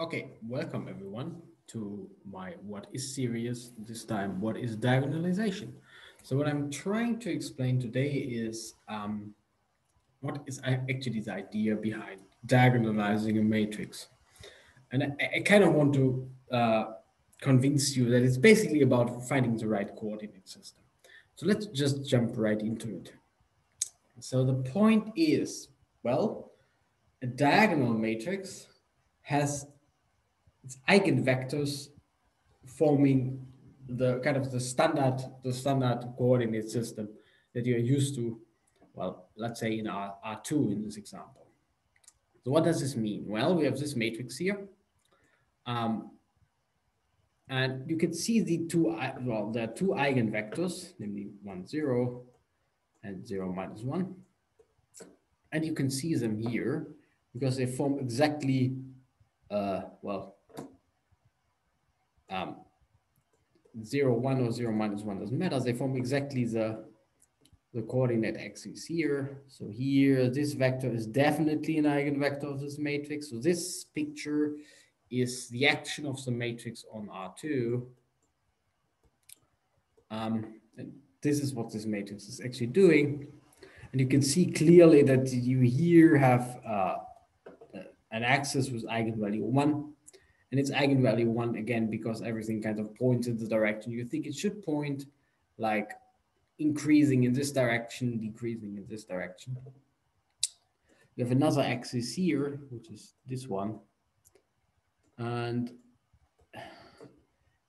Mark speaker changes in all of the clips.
Speaker 1: Okay, welcome everyone to my what is series, this time what is diagonalization. So what I'm trying to explain today is um, what is actually the idea behind diagonalizing a matrix. And I, I kind of want to uh, convince you that it's basically about finding the right coordinate system. So let's just jump right into it. So the point is, well, a diagonal matrix has its eigenvectors forming the kind of the standard the standard coordinate system that you're used to well let's say in R, r2 in this example. So what does this mean? Well we have this matrix here. Um, and you can see the two well there are two eigenvectors namely 1 0 and 0 minus 1 and you can see them here because they form exactly uh, well um, 0, 1 or 0 minus 1 doesn't matter. They form exactly the, the coordinate axis here. So here, this vector is definitely an eigenvector of this matrix. So this picture is the action of the matrix on R2. Um, and this is what this matrix is actually doing. And you can see clearly that you here have uh, an axis with eigenvalue 1 and its eigenvalue one again because everything kind of points in the direction you think it should point like increasing in this direction decreasing in this direction. You have another axis here which is this one. And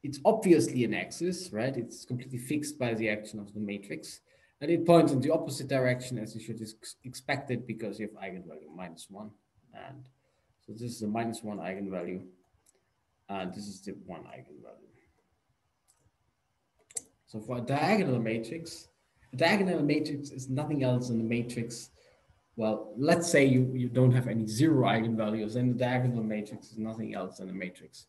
Speaker 1: it's obviously an axis right? It's completely fixed by the action of the matrix. And it points in the opposite direction as you should expect it because you have eigenvalue minus one. And so this is a minus one eigenvalue and this is the one eigenvalue. So for a diagonal matrix, a diagonal matrix is nothing else than a matrix. Well, let's say you, you don't have any zero eigenvalues, then the diagonal matrix is nothing else than a matrix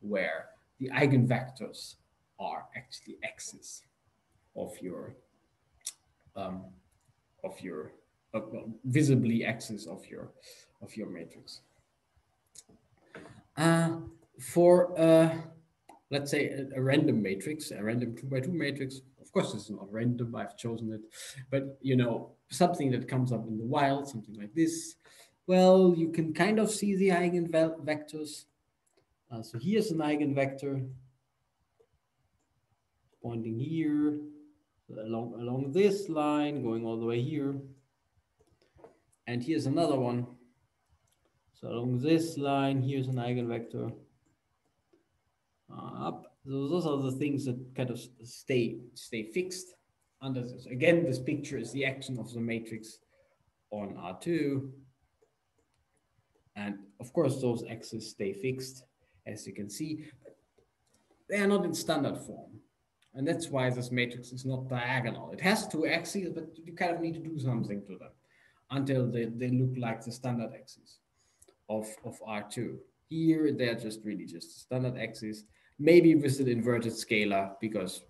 Speaker 1: where the eigenvectors are actually x's of your um, of your uh, visibly x's of your of your matrix. Uh, for uh, let's say a, a, random matrix, a random two by two matrix, of course it's not random, I've chosen it, but you know, something that comes up in the wild, something like this, well, you can kind of see the eigenvectors. Uh, so here's an eigenvector pointing here along, along this line, going all the way here. And here's another one. So along this line, here's an eigenvector Uh, up. So those are the things that kind of stay stay fixed under this. Again, this picture is the action of the matrix on R2. And of course, those axes stay fixed, as you can see. But they are not in standard form. And that's why this matrix is not diagonal. It has two axes, but you kind of need to do something to them until they, they look like the standard axes of, of R2. Here, they're just really just standard axes maybe with an inverted scalar because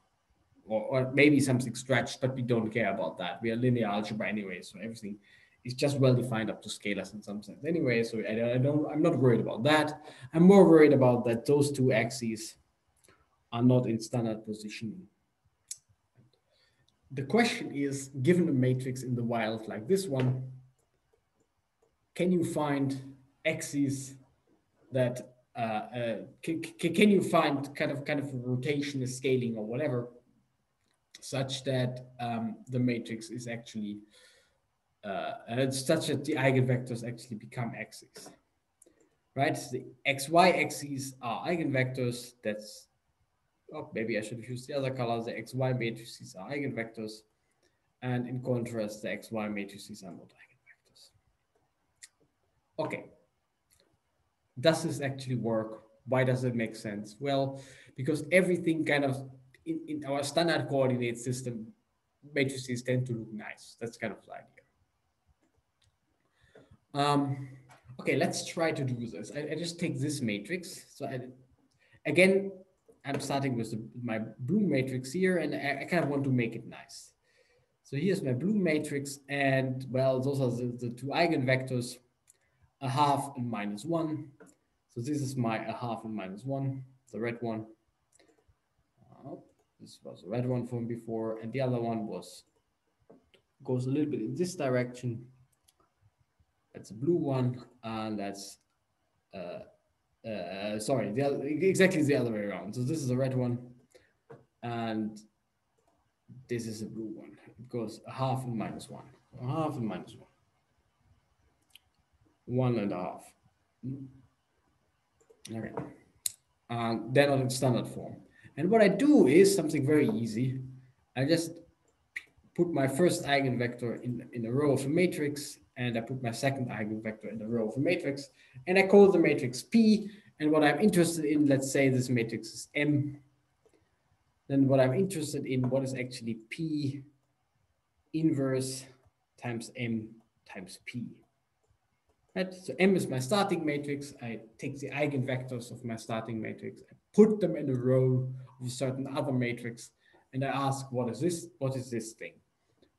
Speaker 1: or, or, maybe something stretched, but we don't care about that. We are linear algebra anyway, so everything is just well defined up to scalars in some sense anyway. So I, I don't, I'm not worried about that. I'm more worried about that those two axes are not in standard positioning. The question is, given a matrix in the wild like this one, can you find axes that can, can you find kind of kind of rotation scaling or whatever such that um, the matrix is actually uh, such that the eigenvectors actually become axes right? The xy axes are eigenvectors. That's oh maybe i should have used the other color. The xy matrices are eigenvectors. And in contrast the xy matrices are not eigenvectors. Okay does this actually work? Why does it make sense? Well, because everything kind of in, in our standard coordinate system, matrices tend to look nice. That's kind of the idea. Um, okay, let's try to do this. I, I just take this matrix. So I, again, I'm starting with the, my blue matrix here, and I, I, kind of want to make it nice. So here's my blue matrix, and well, those are the, the two eigenvectors, a half and minus one. So this is my a half and minus one, the red one. Uh, this was the red one from before, and the other one was goes a little bit in this direction. That's a blue one, and that's uh, uh, sorry, the other, exactly the other way around. So this is a red one, and this is a blue one. It goes a half and minus one, a half and minus one, one and a half. Okay, they're not in standard form. And what I do is something very easy. I just put my first eigenvector in, in a row of a matrix, and I put my second eigenvector in the row of a matrix, and I call the matrix P. And what I'm interested in, let's say this matrix is M, then what I'm interested in, what is actually P inverse times M times P. Right? So M is my starting matrix. I take the eigenvectors of my starting matrix, I put them in a row of a certain other matrix, and I ask, what is this? What is this thing?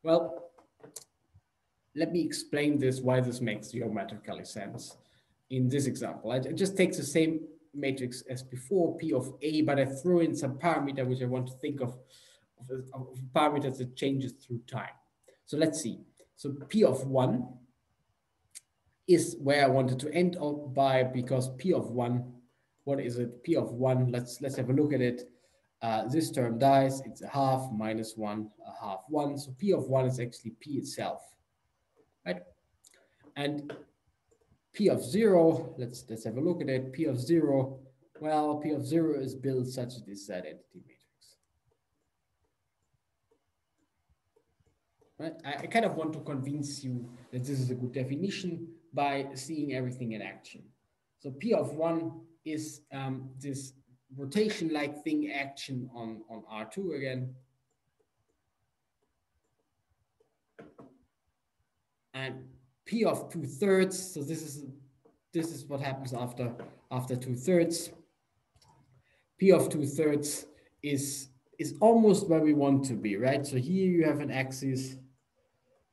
Speaker 1: Well, let me explain this, why this makes geometrically sense in this example. I just take the same matrix as before, P of A, but I throw in some parameter which I want to think of, of, of a parameter that changes through time. So let's see. So P of one is where I wanted to end up by because P of one, what is it? P of one, let's, let's have a look at it. Uh, this term dies, it's a half minus one, a half one. So P of one is actually P itself, right? And P of zero, let's, let's have a look at it. P of zero, well, P of zero is built such that this identity matrix. Right? I, I kind of want to convince you that this is a good definition by seeing everything in action. So P of one is um, this rotation-like thing action on, on R2 again. And P of two thirds, so this is this is what happens after after two thirds. P of two thirds is is almost where we want to be, right? So here you have an axis,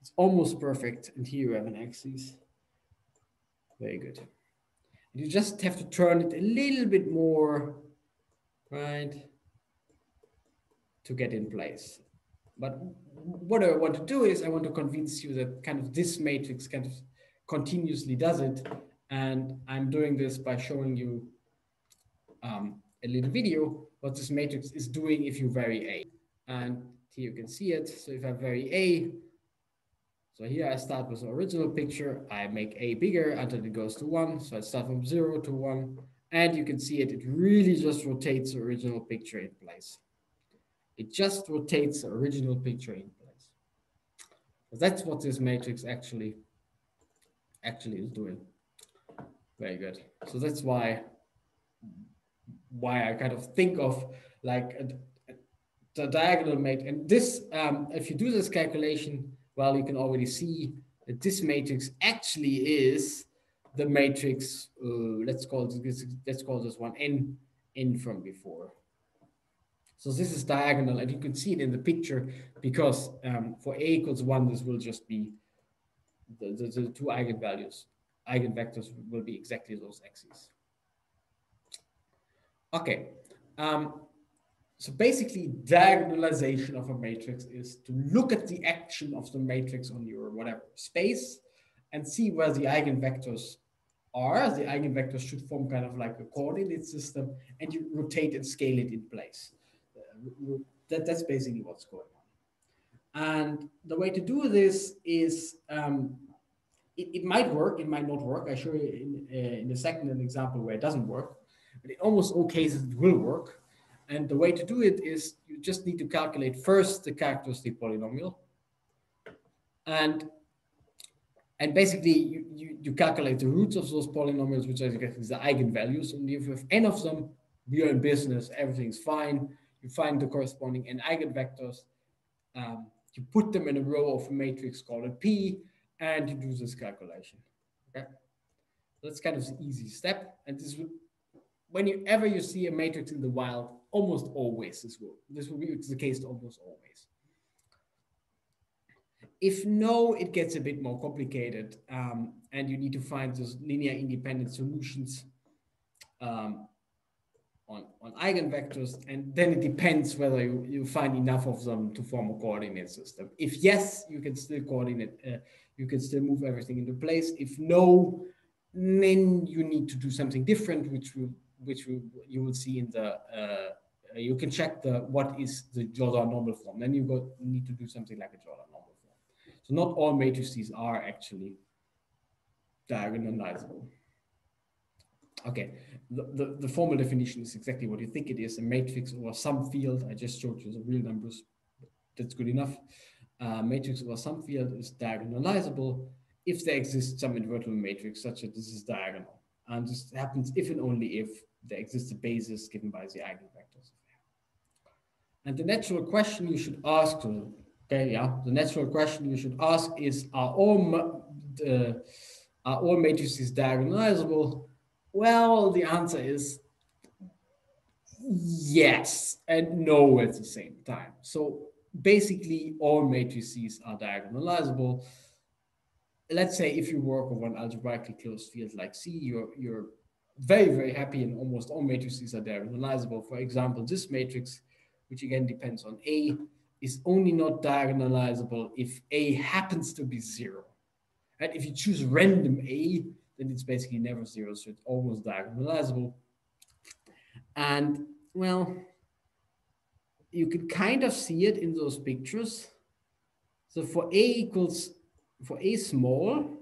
Speaker 1: it's almost perfect, and here you have an axis. Very good. You just have to turn it a little bit more, right, to get in place. But what I want to do is I want to convince you that kind of this matrix kind of continuously does it. And I'm doing this by showing you um, a little video what this matrix is doing if you vary A. And here you can see it. So if I vary A, so here I start with the original picture. I make A bigger until it goes to one. So I start from zero to one. And you can see it, it really just rotates the original picture in place. It just rotates the original picture in place. So that's what this matrix actually, actually is doing. Very good. So that's why, why I kind of think of like a, a, the diagonal matrix. And this, um, if you do this calculation, well, you can already see that this matrix actually is the matrix, uh, let's call this, let's call this one n, n from before. So this is diagonal, and you can see it in the picture because um, for a equals one, this will just be the, the, the two eigenvalues, eigenvectors will be exactly those axes. Okay, um, so basically diagonalization of a matrix is to look at the action of the matrix on your whatever space and see where the eigenvectors are. The eigenvectors should form kind of like a coordinate system and you rotate and scale it in place that, that's basically what's going on. And the way to do this is, um, it, it, might work, it might not work. I show you in, uh, in a second an example where it doesn't work, but in almost all cases it will work. And the way to do it is you just need to calculate first the characteristic polynomial. And and basically you, you, you, calculate the roots of those polynomials, which are the eigenvalues. And if you have n of them, you're in business, everything's fine you find the corresponding n eigenvectors, um, you put them in a row of a matrix called a P, and you do this calculation. Okay, that's kind of the easy step. And this will, whenever you see a matrix in the wild, almost always this will this will be the case almost always. If no, it gets a bit more complicated, um, and you need to find those linear independent solutions um, on, on eigenvectors, and then it depends whether you, you find enough of them to form a coordinate system. If yes, you can still coordinate, uh, you can still move everything into place. If no, then you need to do something different, which will, which will, you will see in the, uh, you can check the what is the Jordan normal form. Then you go need to do something like a Jordan normal form. So not all matrices are actually diagonalizable. Okay, the, the, the, formal definition is exactly what you think it is, a matrix over some field. I just showed you the real numbers. That's good enough. Uh, matrix over some field is diagonalizable if there exists some invertible matrix such that this is diagonal. And this happens if and only if there exists a basis given by the eigenvectors. And the natural question you should ask, okay, yeah, the natural question you should ask is, are all, uh, are all matrices diagonalizable? Well, the answer is yes and no at the same time. So basically all matrices are diagonalizable. Let's say if you work over an algebraically closed field like C, you're, you're very, very happy and almost all matrices are diagonalizable. For example, this matrix, which again depends on A, is only not diagonalizable if A happens to be zero. And if you choose random A, then it's basically never zero, so it's almost diagonalizable. And well, you can kind of see it in those pictures. So for A equals, for A small,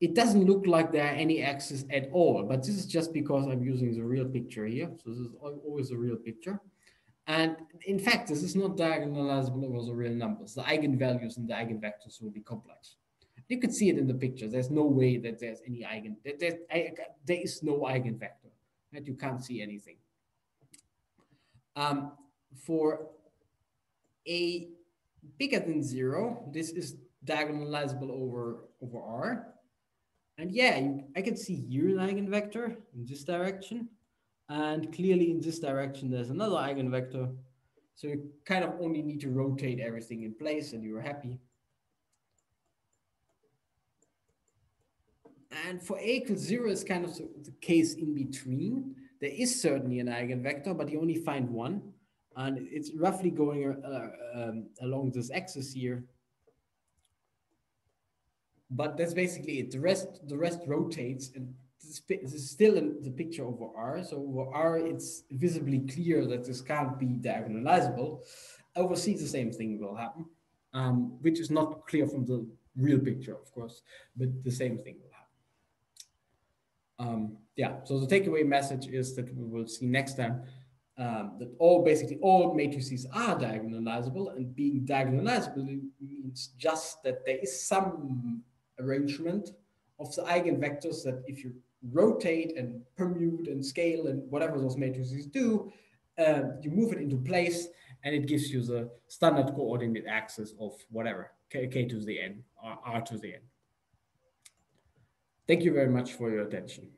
Speaker 1: it doesn't look like there are any axes at all, but this is just because I'm using the real picture here. So this is always a real picture. And in fact, this is not diagonalizable over the real numbers. The eigenvalues and the eigenvectors will be complex. You can see it in the picture. There's no way that there's any eigen, there, there, is no eigenvector, right? You can't see anything. Um, for a bigger than zero, this is diagonalizable over, over R. And yeah, you, I can see here an eigenvector in this direction. And clearly in this direction, there's another eigenvector. So you kind of only need to rotate everything in place and you're happy. And for a equals zero is kind of the, case in between. There is certainly an eigenvector, but you only find one. And it's roughly going uh, um, along this axis here. But that's basically it. The rest, the rest rotates, and this, this is still in the picture over R. So over R, it's visibly clear that this can't be diagonalizable. Over C, the same thing will happen, um, which is not clear from the real picture, of course, but the same thing will happen um, yeah, so the takeaway message is that we will see next time um, that all basically all matrices are diagonalizable and being diagonalizable means just that there is some arrangement of the eigenvectors that if you rotate and permute and scale and whatever those matrices do, uh, you move it into place and it gives you the standard coordinate axis of whatever, k, k to the n or r to the n. Thank you very much for your attention.